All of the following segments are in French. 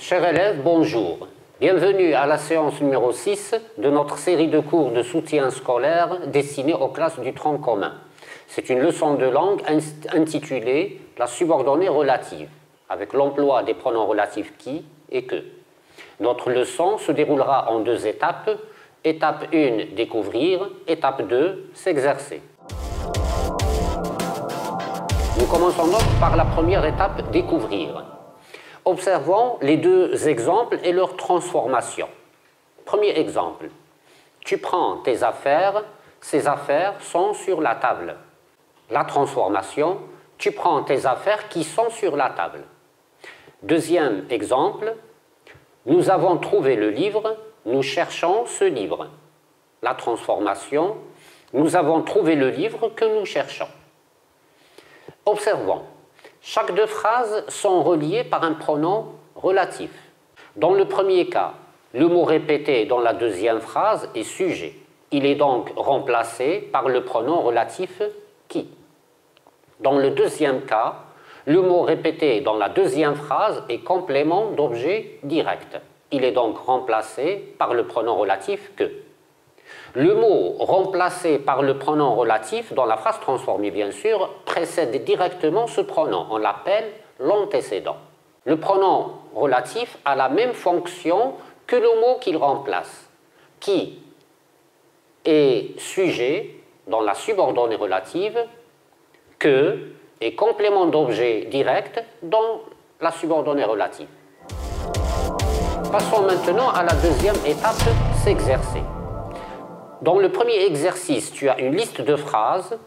Chers élèves, bonjour. Bienvenue à la séance numéro 6 de notre série de cours de soutien scolaire destinée aux classes du tronc commun. C'est une leçon de langue intitulée La subordonnée relative, avec l'emploi des pronoms relatifs qui et que. Notre leçon se déroulera en deux étapes. Étape 1, découvrir. Étape 2, s'exercer. Nous commençons donc par la première étape, découvrir. Observons les deux exemples et leur transformation. Premier exemple. Tu prends tes affaires, ces affaires sont sur la table. La transformation, tu prends tes affaires qui sont sur la table. Deuxième exemple, nous avons trouvé le livre, nous cherchons ce livre. La transformation, nous avons trouvé le livre que nous cherchons. Observons. Chaque deux phrases sont reliées par un pronom relatif. Dans le premier cas, le mot répété dans la deuxième phrase est sujet. Il est donc remplacé par le pronom relatif qui. Dans le deuxième cas, le mot répété dans la deuxième phrase est complément d'objet direct. Il est donc remplacé par le pronom relatif que. Le mot remplacé par le pronom relatif dans la phrase transformée, bien sûr, précède directement ce pronom. On l'appelle l'antécédent. Le pronom relatif a la même fonction que le mot qu'il remplace, qui est sujet dans la subordonnée relative, que est complément d'objet direct dans la subordonnée relative. Passons maintenant à la deuxième étape, s'exercer. Dans le premier exercice, tu as une liste de phrases.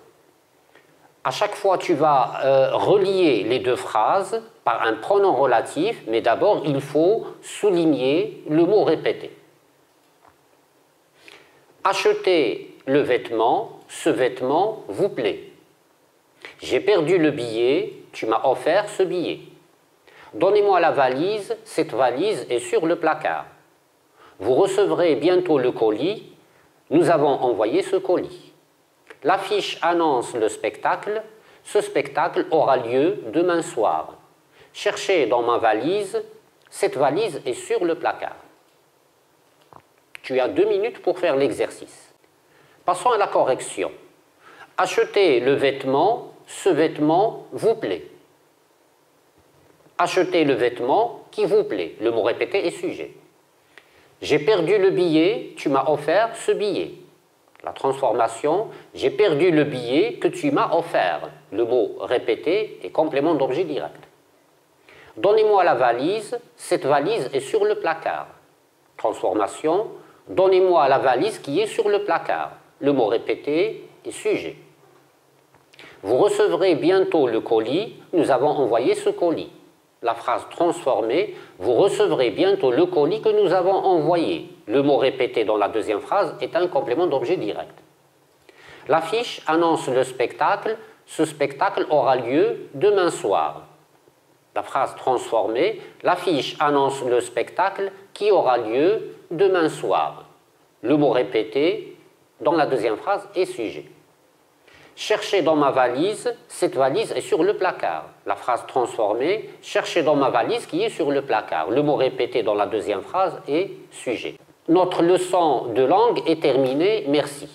À chaque fois, tu vas euh, relier les deux phrases par un pronom relatif, mais d'abord, il faut souligner le mot répété. Acheter le vêtement, ce vêtement vous plaît. J'ai perdu le billet, tu m'as offert ce billet. Donnez-moi la valise, cette valise est sur le placard. Vous recevrez bientôt le colis, nous avons envoyé ce colis. L'affiche annonce le spectacle. Ce spectacle aura lieu demain soir. Cherchez dans ma valise. Cette valise est sur le placard. Tu as deux minutes pour faire l'exercice. Passons à la correction. Achetez le vêtement. Ce vêtement vous plaît. Achetez le vêtement qui vous plaît. Le mot répété est sujet. J'ai perdu le billet, tu m'as offert ce billet. La transformation, j'ai perdu le billet que tu m'as offert. Le mot répété est complément d'objet direct. Donnez-moi la valise, cette valise est sur le placard. Transformation, donnez-moi la valise qui est sur le placard. Le mot répété est sujet. Vous recevrez bientôt le colis, nous avons envoyé ce colis la phrase transformée, vous recevrez bientôt le colis que nous avons envoyé. Le mot répété dans la deuxième phrase est un complément d'objet direct. L'affiche annonce le spectacle, ce spectacle aura lieu demain soir. La phrase transformée, l'affiche annonce le spectacle qui aura lieu demain soir. Le mot répété dans la deuxième phrase est sujet. Cherchez dans ma valise, cette valise est sur le placard. La phrase transformée, cherchez dans ma valise qui est sur le placard. Le mot répété dans la deuxième phrase est sujet. Notre leçon de langue est terminée. Merci.